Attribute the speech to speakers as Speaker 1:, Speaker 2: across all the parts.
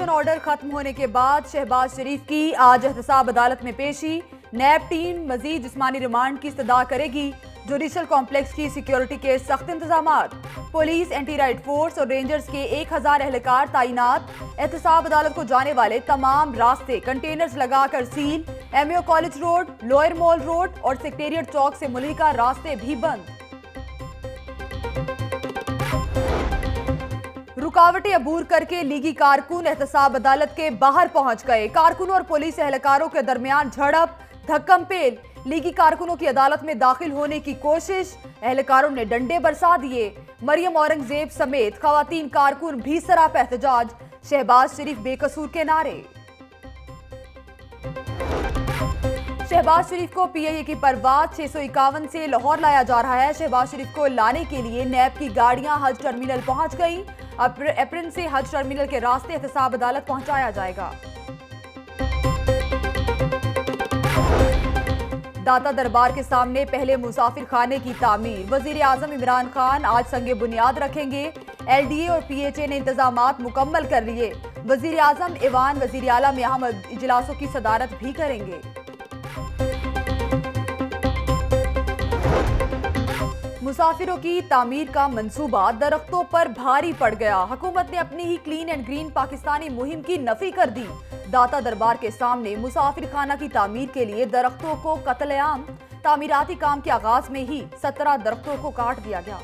Speaker 1: Protection order ختم ہونے کے بعد شہباز شریف کی آج احتساب عدالت میں پیشی۔ نیب ٹیم مزید جسمانی ریمانڈ کی استدعا کرے گی۔ جوڈیشل کمپلیکس کی سیکیورٹی کے سخت انتظامات۔ پولیس، اینٹی رائٹ فورس اور رینجرز کے ایک ہزار اہلکار تعینات۔ احتساب عدالت کو جانے والے تمام راستے کنٹینرز لگا کر seal. M O college road, lower mall road اور سیکٹریٹ چوک سے ملکہ راستے بھی بند۔ رکاوٹیں عبور کر کے لیگی کارکن احتساب عدالت کے باہر پہنچ گئے۔ کارکنوں اور پولیس اہلکاروں کے درمیان جھڑپ، دھکم پیل۔ لیگی کارکنوں کی عدالت میں داخل ہونے کی کوشش۔ اہلکاروں نے ڈنڈے برسا دیے۔ مریم اورنگزیب سمیت خواتین کارکن بھی سراپ احتجاج۔ شہباز شریف بے قصور کے نعرے۔ شہباز شریف کو پی اے اے کی پرواز چھ سو اکاون سے لاہور لایا جا رہا ہے۔ شہباز شریف کو لانے کے لیے نیب کی گاڑیاں حج ٹرمینل پہنچ گئیں۔ اپرن سے حج ٹرمینل کے راستے احتساب عدالت پہنچایا جائے گا۔ داتا دربار کے سامنے پہلے مسافر خانے کی تعمیر۔ وزیر اعظم عمران خان آج سنگ بنیاد رکھیں گے۔ ایل ڈی اے اور پی ایچ اے نے انتظامات مکمل کر لیے۔ وزیر اعظم ایوان وزیر اعلیٰ میں اہم اجلاسوں کی صدارت بھی کریں گے۔ مسافروں کی تعمیر کا منصوبہ درختوں پر بھاری پڑ گیا۔ حکومت نے اپنی ہی کلین اینڈ گرین پاکستانی مہم کی نفی کر دی۔ داتا دربار کے سامنے مسافر خانہ کی تعمیر کے لیے درختوں کو قتل عام۔ تعمیراتی کام کے آغاز میں ہی سترہ درختوں کو کاٹ دیا گیا۔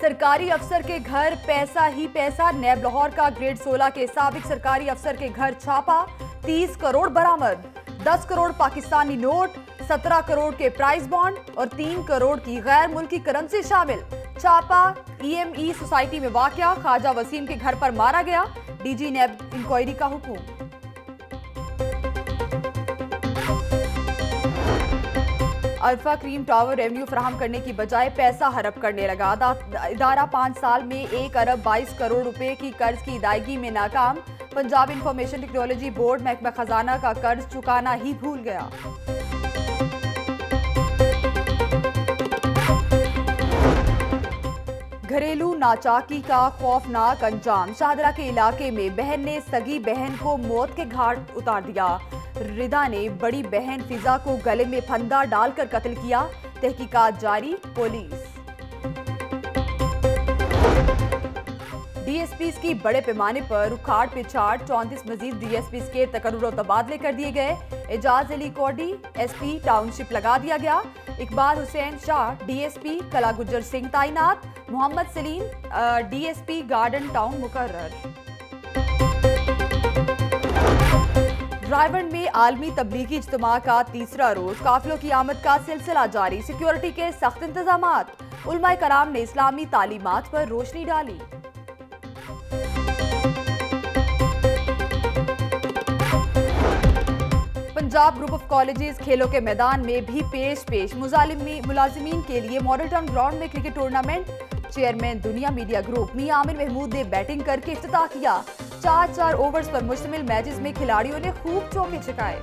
Speaker 1: سرکاری افسر کے گھر پیسہ ہی پیسہ۔ نیب لاہور کا گریڈ سولہ کے سابق سرکاری افسر کے گھر چھاپا۔ تیس کروڑ برآمد۔ دس کروڑ پاکستانی نوٹ، سترہ کروڑ کے پرائز بانڈ اور تین کروڑ کی غیر ملکی کرنسی شامل۔ چھاپا ای ایم ای سوسائٹی میں واقعہ، خواجہ وسیم کے گھر پر مارا گیا۔ ڈی جی نیب انکوائری کا حکم۔ الفا کریم ٹاور ریونیو فراہم کرنے کی بجائے پیسہ ہرپ کرنے لگا۔ ادارہ پانچ سال میں ایک ارب بائیس کروڑ روپے کی قرض کی ادائیگی میں ناکام۔ پنجاب انفارمیشن ٹیکنالوجی بورڈ محکمہ خزانہ کا قرض چکانا ہی بھول گیا۔ گھریلو ناچاکی کا خوفناک انجام۔ شاہدرہ کے علاقے میں بہن نے سگی بہن کو موت کے گھاٹ اتار دیا۔ ردا نے بڑی بہن فضا کو گلے میں پھندا ڈال کر قتل کیا۔ تحقیقات جاری، پولیس۔ ایس پیز کی بڑے پیمانے پر رکھاٹ پچھاٹ چونتیس مزید ڈی ایس پیز کے تقرر و تبادلے کر دیے گئے۔ اعجاز علی کوڈی ایس پی ٹاؤن شپ لگا دیا گیا۔ Iqbal Hussain Shah D S P Qila Gujjar Singh تعینات Muhammad Saleem D S P garden town مقرر۔ ڈرائیورن میں عالمی تبلیغی اجتماع کا تیسرا روز۔ قافلوں کی آمد کا سلسلہ جاری۔ سیکیورٹی کے سخت انتظامات۔ علماء کرام نے اسلامی تعلیمات پر روشنی ڈالی۔ پنجاب گروپ آف کالجز کھیلوں کے میدان میں بھی پیش پیش ملازمین کے لیے ماڈل ٹاؤن گراؤنڈ میں cricket tournament chairman Dunya media group می عامر محمود نے بیٹنگ کر کے افتتاح کیا۔ چار چار اوورز پر مشتمل میچز میں کھلاڑیوں نے خوب چوکے چکائے